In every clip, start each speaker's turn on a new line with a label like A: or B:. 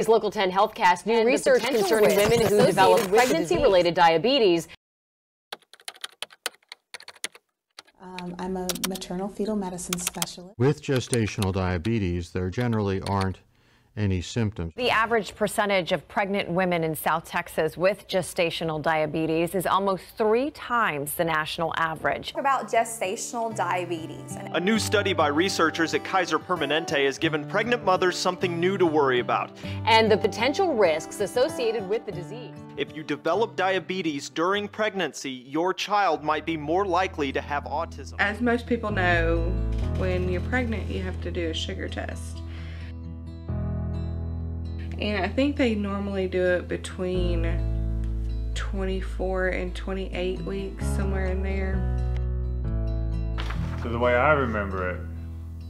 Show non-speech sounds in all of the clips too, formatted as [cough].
A: Is Local 10 Healthcast new research concerning women who develop pregnancy-related diabetes.
B: Um, I'm a maternal fetal medicine specialist.
C: With gestational diabetes, there generally aren't any symptoms.
D: The average percentage of pregnant women in South Texas with gestational diabetes is almost three times the national average.
E: About gestational diabetes.
F: A new study by researchers at Kaiser Permanente has given pregnant mothers something new to worry about.
A: And the potential risks associated with the disease.
F: If you develop diabetes during pregnancy, your child might be more likely to have autism.
G: As most people know, when you're pregnant, you have to do a sugar test. And I think they normally do it between 24 and 28 weeks, somewhere in there.
H: So the way I remember it,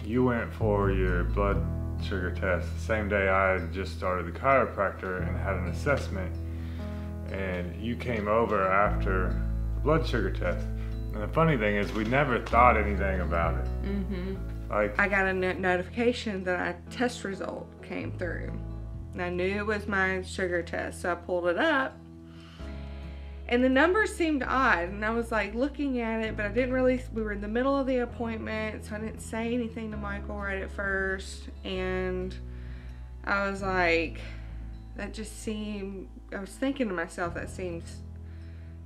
H: you went for your blood sugar test the same day I had just started the chiropractor and had an assessment. And you came over after the blood sugar test. And the funny thing is, we never thought anything about it.
G: Mm-hmm.
H: Like
G: I got a notification that a test result came through. And I knew it was my sugar test, so I pulled it up. And the numbers seemed odd, and I was like looking at it, but I didn't really. We were in the middle of the appointment, so I didn't say anything to Michael right at first. And I was like, that just seemed. I was thinking to myself, that seems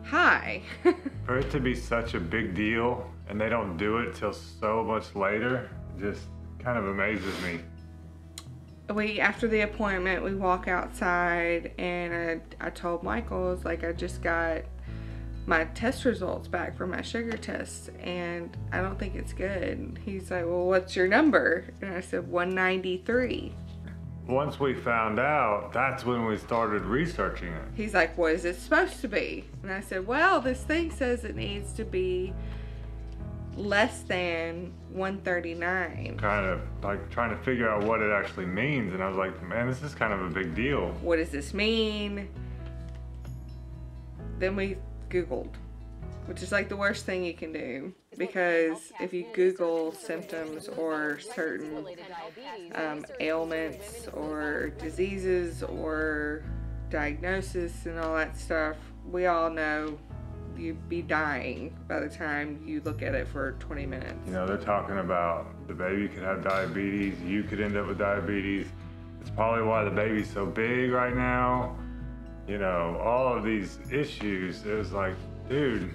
G: high. [laughs]
H: for it to be such a big deal and they don't do it till so much later, just kind of amazes me.
G: We after the appointment we walk outside and I, I told Michael's like i just got my test results back for my sugar test and i don't think it's good. He's like well what's your number? And i said 193
H: Once we found out, that's when we started researching it.
G: he's like what is it supposed to be? And i said well this thing says it needs to be less than 139
H: Kind of like trying to figure out what it actually means, and I was like, man, this is kind of a big deal.
G: what does this mean? Then we Googled, which is like the worst thing you can do because if you Google symptoms or certain um, ailments or diseases or diagnosis and all that stuff, we all know you'd be dying by the time you look at it for 20 minutes.
H: You know, they're talking about the baby could have diabetes, you could end up with diabetes. It's probably why the baby's so big right now. You know, all of these issues, it was like, dude,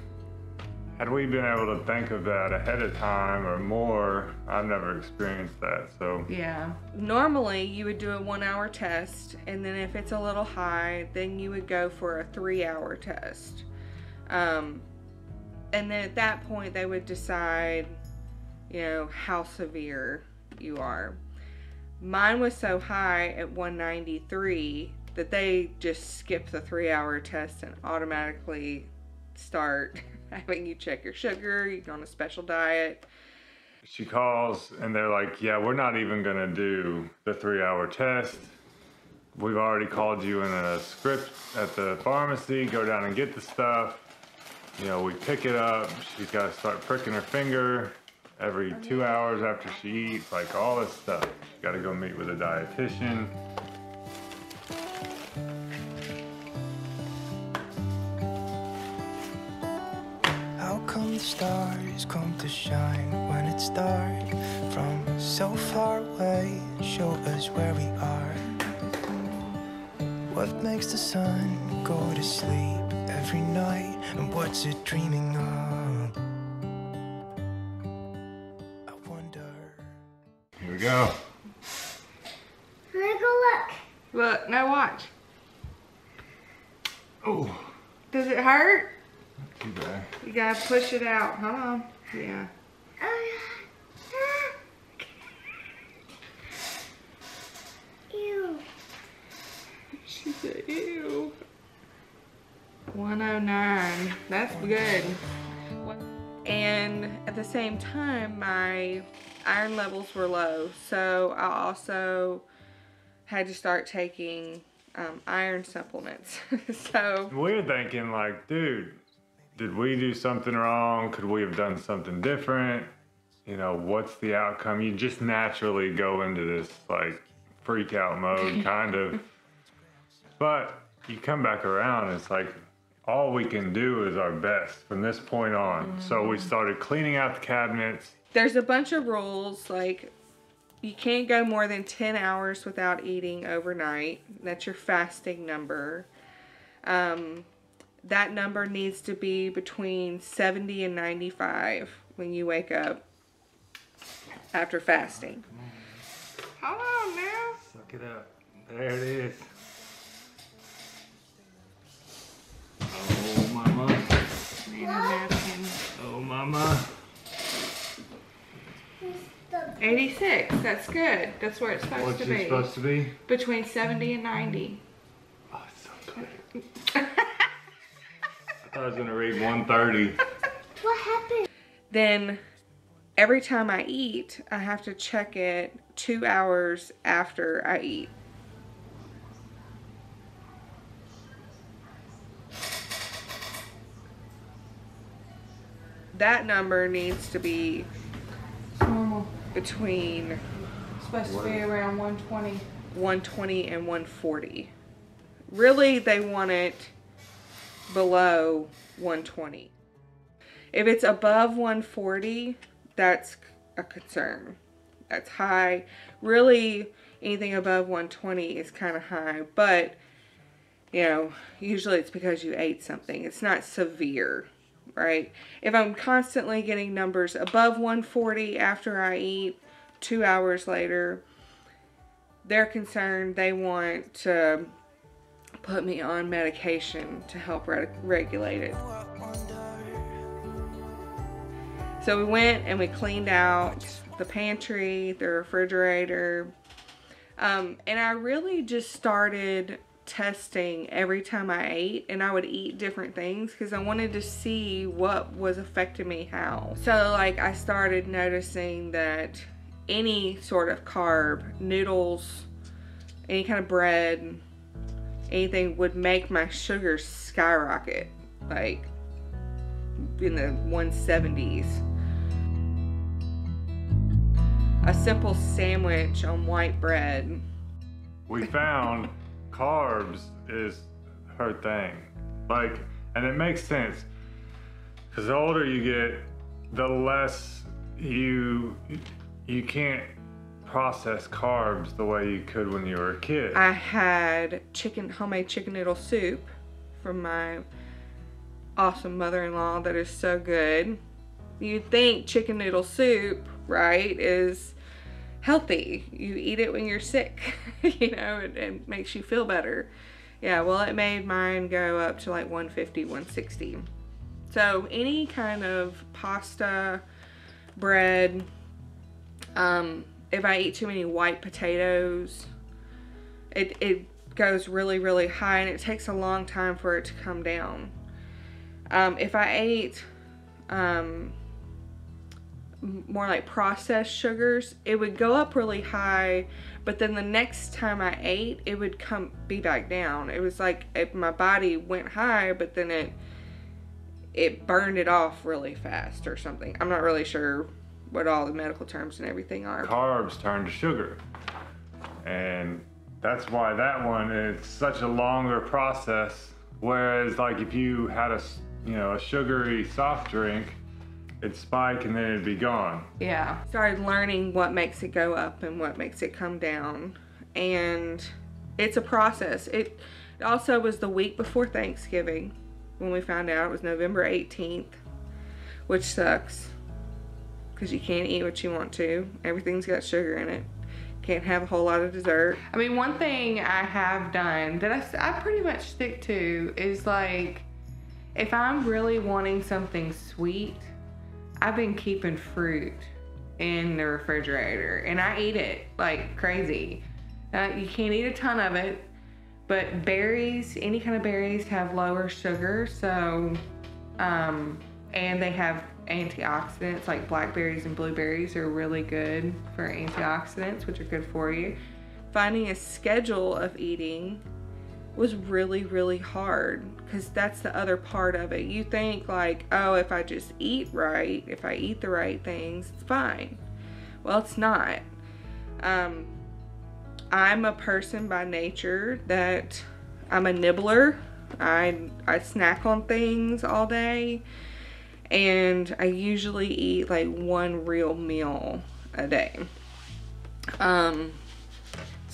H: had we been able to think of that ahead of time or more, I've never experienced that. So,
G: Yeah. Normally, you would do a one hour test, and then if it's a little high, then you would go for a three hour test. Um, and then at that point, they would decide, you know, how severe you are. Mine was so high at 193 that they just skip the three hour test and automatically start [laughs] having you check your sugar, you go on a special diet.
H: she calls and they're like, yeah, we're not even going to do the three hour test. We've already called you in a script at the pharmacy. Go down and get the stuff. You know, we pick it up. She's got to start pricking her finger every oh, two hours after she eats, like all this stuff. She's got to go meet with a dietitian.
I: How come the stars come to shine when it's dark from so far away show us where we are? What makes the sun go to sleep every night and what's it dreaming of? I wonder.
H: Here we go.
G: Look, Look, now watch.
H: Oh,
G: Does it hurt?
H: Not too bad.
G: You gotta push it out. Hold on. Oh, yeah. Ew. She said, ew. 109. That's good. And at the same time, my iron levels were low. So I also had to start taking um, iron supplements. [laughs] so
H: We're thinking, like, dude, did we do something wrong? Could we have done something different? You know, what's the outcome? You just naturally go into this, like, freak out mode, kind of. [laughs] But you come back around, it's like all we can do is our best from this point on. Mm-hmm. So we started cleaning out the cabinets.
G: There's a bunch of rules like you can't go more than 10 hours without eating overnight. That's your fasting number. Um, that number needs to be between 70 and 95 when you wake up after fasting. Hold on now.
H: Suck it up. There it is. Mama.
G: 86. That's good. That's where it's supposed
H: What's
G: to be.
H: What's supposed to be?
G: Between 70 and 90.
H: Oh, it's so good. I thought I was going to read 130. [laughs]
G: what happened? Then every time I eat, I have to check it two hours after I eat. That number needs to be normal. between supposed to be around 120 120 and 140 really they want it below 120 if it's above 140 that's a concern. That's high. Really anything above 120 is kind of high but you know usually it's because you ate something. It's not severe right? If I'm constantly getting numbers above 140 after I eat, two hours later, they're concerned. They want to put me on medication to help re regulate it. So we went and we cleaned out the pantry, the refrigerator, um, and I really just started testing every time I ate and I would eat different things because I wanted to see what was affecting me how. So like I started noticing that any sort of carb, noodles, any kind of bread, anything would make my sugar skyrocket like in the 170s. A simple sandwich on white bread.
H: We found carbs is her thing. Like, and it makes sense because the older you get, the less you you can't process carbs the way you could when you were a kid.
G: I had chicken homemade chicken noodle soup from my awesome mother-in-law that is so good. You'd think chicken noodle soup, right, is healthy. You eat it when you're sick, [laughs] you know, it, it makes you feel better. Yeah, well, it made mine go up to like 150, 160. So any kind of pasta, bread, um, if I eat too many white potatoes, it, it goes really, really high and it takes a long time for it to come down. Um, if I ate um, more like processed sugars, it would go up really high, but then the next time I ate, it would come be back down. It was like if my body went high, but then it it burned it off really fast or something. I'm not really sure what all the medical terms and everything are.
H: Carbs turn to sugar. And that's why that one is such a longer process. Whereas like if you had a, you know, a sugary soft drink, it'd spike and then it'd be gone.
G: Yeah. Started learning what makes it go up and what makes it come down. And it's a process. It also was the week before Thanksgiving when we found out it was November 18th, which sucks because you can't eat what you want to. Everything's got sugar in it. Can't have a whole lot of dessert. I mean, one thing I have done that I, I pretty much stick to is like, if I'm really wanting something sweet, I've been keeping fruit in the refrigerator and I eat it like crazy. Uh, you can't eat a ton of it, but berries, any kind of berries have lower sugar, so, um, and they have antioxidants like blackberries and blueberries are really good for antioxidants, which are good for you. Finding a schedule of eating was really, really hard because that's the other part of it. You think like, oh, if I just eat right, if I eat the right things, it's fine. Well, it's not. Um, I'm a person by nature that I'm a nibbler. I I snack on things all day, and I usually eat like one real meal a day. Um,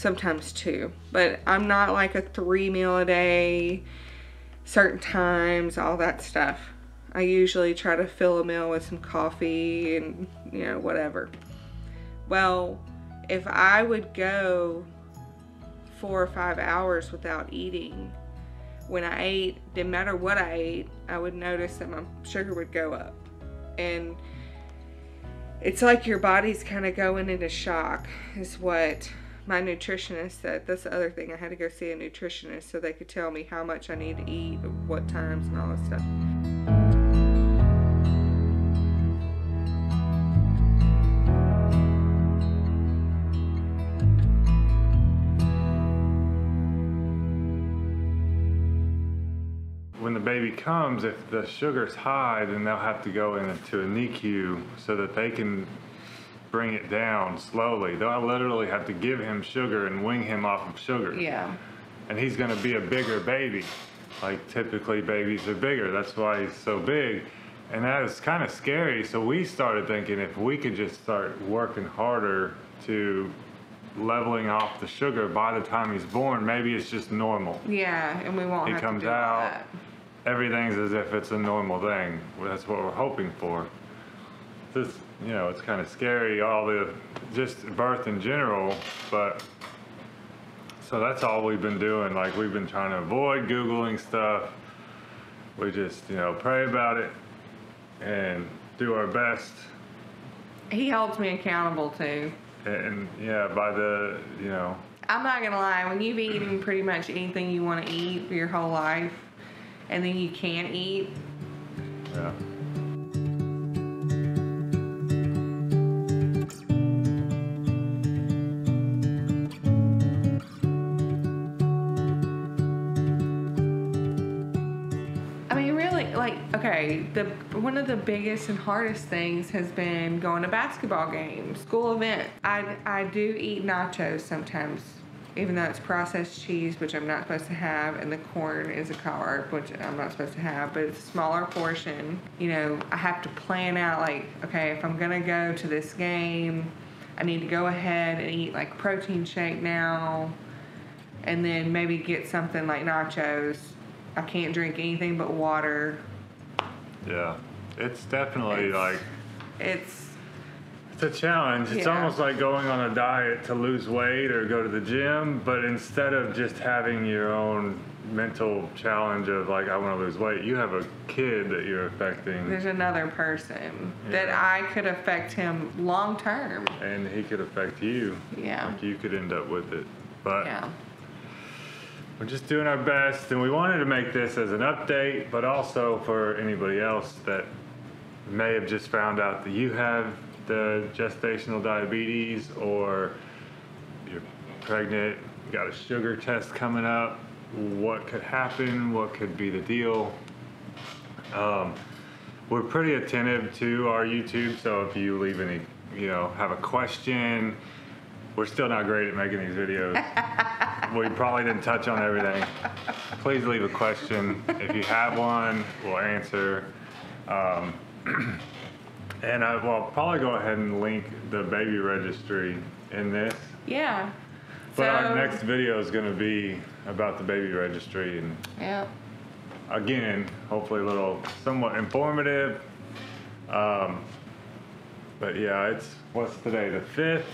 G: sometimes two, but I'm not like a three meal a day, certain times, all that stuff. I usually try to fill a meal with some coffee and you know whatever. Well, if I would go four or five hours without eating, when I ate, didn't matter what I ate, I would notice that my sugar would go up. And it's like your body's kind of going into shock, is what my nutritionist said. That's the other thing. I had to go see a nutritionist so they could tell me how much I need to eat, what times, and all that stuff.
H: when the baby comes, if the sugar's high, then they'll have to go into a NICU so that they can bring it down slowly. Though I literally have to give him sugar and wing him off of sugar.
G: Yeah.
H: And he's going to be a bigger baby. Like typically babies are bigger. That's why he's so big. And that is kind of scary. So we started thinking if we could just start working harder to leveling off the sugar by the time he's born, maybe it's just normal.
G: Yeah, and we won't
H: He
G: have
H: comes out. Everything's as if it's a normal thing. That's what we're hoping for. This, you know, it's kind of scary, all the, just birth in general, but, so that's all we've been doing. Like, we've been trying to avoid Googling stuff. We just, you know, pray about it and do our best.
G: He holds me accountable too.
H: And, yeah, by the, you know,
G: I'm not gonna lie, when you've eaten pretty much anything you want to eat for your whole life, and then you can't eat,
H: yeah.
G: Okay, the one of the biggest and hardest things has been going to basketball games, school event. I I do eat nachos sometimes, even though it's processed cheese, which I'm not supposed to have, and the corn is a carb, which I'm not supposed to have, but it's a smaller portion. You know, I have to plan out like, okay, if I'm gonna go to this game, I need to go ahead and eat like protein shake now, and then maybe get something like nachos. I can't drink anything but water.
H: Yeah. It's definitely
G: It's-
H: like,
G: It's
H: It's a challenge. It's
G: Yeah.
H: almost like going on a diet to lose weight or go to the gym, but instead of just having your own mental challenge of like I want to lose weight, you have a kid that you're affecting,
G: there's another person that I could affect him long term.
H: and he could affect you.
G: Yeah.
H: Like you could end up with it. But
G: Yeah.
H: We're just doing our best, and we wanted to make this as an update, but also for anybody else that may have just found out that you have the gestational diabetes or you're pregnant, you got a sugar test coming up, what could happen, what could be the deal. Um, we're pretty attentive to our YouTube, so if you leave any, you know, have a question, we're still not great at making these videos. [laughs] we probably didn't touch on everything. Please leave a question. If you have one, we'll answer. Um, [clears throat] and I will probably go ahead and link the baby registry in this.
G: Yeah.
H: But our next video is going to be about the baby registry and
G: Yeah.
H: again, hopefully a little somewhat informative. Um, but yeah, it's what's today, the fifth.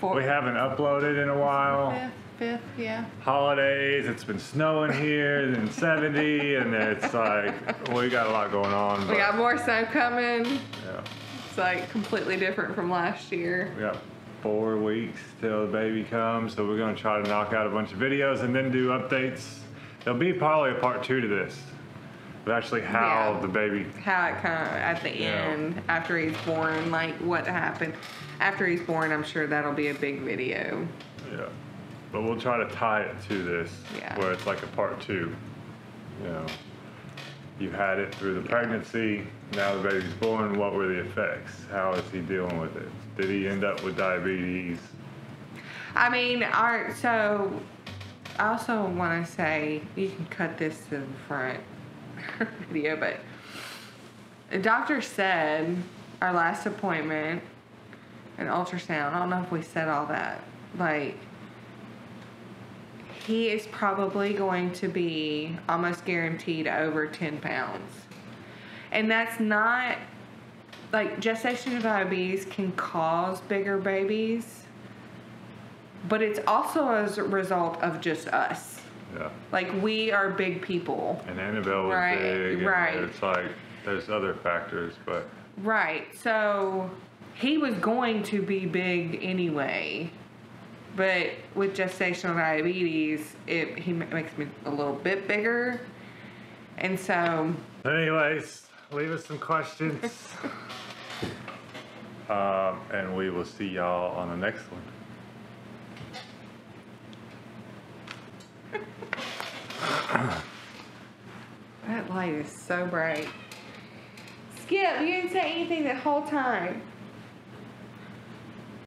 G: Four-
H: We haven't uploaded in a while.
G: Fifth, fifth, yeah.
H: Holidays, it's been snowing here, then 70, and it's like we got a lot going on.
G: We
H: but,
G: got more snow coming.
H: yeah,
G: It's like completely different from last year.
H: we got four weeks till the baby comes, so we're gonna try to knock out a bunch of videos and then do updates. There'll be probably a part two to this, but actually how
G: Yeah.
H: the baby
G: How it kind of at the
H: Yeah.
G: end after he's born, like what happened after he's born. I'm sure that'll be a big video.
H: Yeah, but we'll try to tie it to this,
G: Yeah.
H: where it's like a part two. You know, you had it through the pregnancy. Now the baby's born. What were the effects? How is he dealing with it? Did he end up with diabetes?
G: I mean, our so I also want to say you can cut this to the front [laughs] video, but the doctor said our last appointment, an ultrasound. I don't know if we said all that. Like, he is probably going to be almost guaranteed over 10 pounds. And that's not like gestational diabetes can cause bigger babies, but it's also as a result of just us.
H: Yeah.
G: Like we are big people.
H: And Annabelle was
G: Right,
H: big.
G: right.
H: It's like there's other factors, but
G: Right. So he was going to be big anyway. But with gestational diabetes, it he makes me a little bit bigger. And so
H: anyways, leave us some questions. [laughs] um, and we will see y'all on the next one.
G: that light is so bright. Skip, you didn't say anything the whole time.